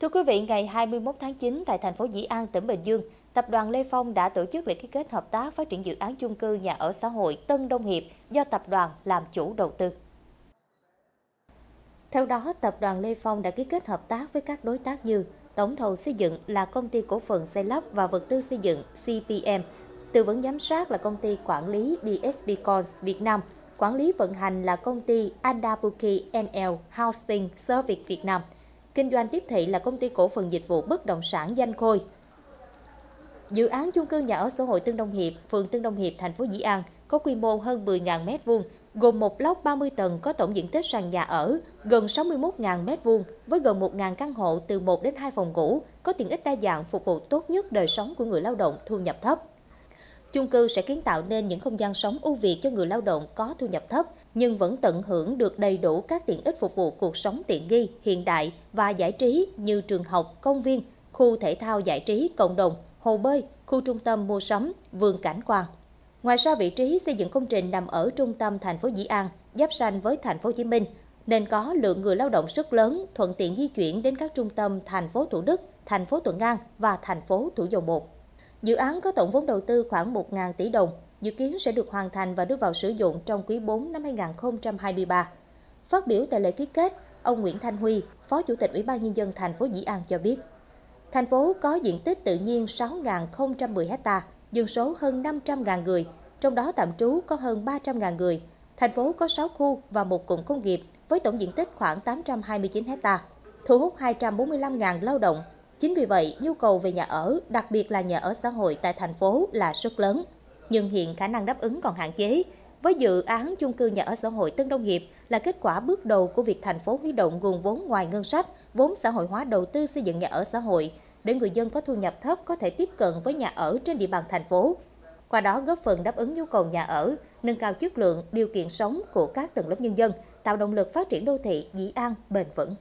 Thưa quý vị, ngày 21 tháng 9 tại thành phố Dĩ An, tỉnh Bình Dương, Tập đoàn Lê Phong đã tổ chức lễ ký kết hợp tác phát triển dự án chung cư nhà ở xã hội Tân Đông Hiệp do tập đoàn làm chủ đầu tư. Theo đó, tập đoàn Lê Phong đã ký kết hợp tác với các đối tác như tổng thầu xây dựng là công ty cổ phần xây lắp và vật tư xây dựng CPM, tư vấn giám sát là công ty quản lý DSB Cons Việt Nam, quản lý vận hành là công ty Andabuki NL Housing Service Việt Nam, kinh doanh tiếp thị là công ty cổ phần dịch vụ bất động sản Danh Khôi. Dự án chung cư nhà ở xã hội Tân Đông Hiệp, phường Tân Đông Hiệp, thành phố Dĩ An có quy mô hơn 10.000 m2, gồm một lốc 30 tầng có tổng diện tích sàn nhà ở gần 61.000 m2 với gần 1.000 căn hộ từ 1 đến 2 phòng ngủ, có tiện ích đa dạng phục vụ tốt nhất đời sống của người lao động thu nhập thấp. Chung cư sẽ kiến tạo nên những không gian sống ưu việt cho người lao động có thu nhập thấp nhưng vẫn tận hưởng được đầy đủ các tiện ích phục vụ cuộc sống tiện nghi, hiện đại và giải trí như trường học, công viên, khu thể thao giải trí cộng đồng, hồ bơi, khu trung tâm mua sắm, vườn cảnh quan. Ngoài ra vị trí xây dựng công trình nằm ở trung tâm thành phố Dĩ An, giáp ranh với thành phố Hồ Chí Minh nên có lượng người lao động rất lớn, thuận tiện di chuyển đến các trung tâm thành phố Thủ Đức, thành phố Thuận An và thành phố Thủ Dầu Một. Dự án có tổng vốn đầu tư khoảng 1.000 tỷ đồng, dự kiến sẽ được hoàn thành và đưa vào sử dụng trong quý 4 năm 2023. Phát biểu tại lễ ký kết, ông Nguyễn Thanh Huy, Phó Chủ tịch Ủy ban Nhân dân thành phố Dĩ An cho biết, thành phố có diện tích tự nhiên 6.010 ha, dân số hơn 500.000 người, trong đó tạm trú có hơn 300.000 người. Thành phố có 6 khu và một cụm công nghiệp với tổng diện tích khoảng 829 ha, thu hút 245.000 lao động Chính vì vậy, nhu cầu về nhà ở, đặc biệt là nhà ở xã hội tại thành phố là rất lớn. Nhưng hiện khả năng đáp ứng còn hạn chế. Với dự án chung cư nhà ở xã hội Tân Đông Hiệp là kết quả bước đầu của việc thành phố huy động nguồn vốn ngoài ngân sách, vốn xã hội hóa đầu tư xây dựng nhà ở xã hội để người dân có thu nhập thấp có thể tiếp cận với nhà ở trên địa bàn thành phố. Qua đó góp phần đáp ứng nhu cầu nhà ở, nâng cao chất lượng, điều kiện sống của các tầng lớp nhân dân, tạo động lực phát triển đô thị dĩ an bền vững.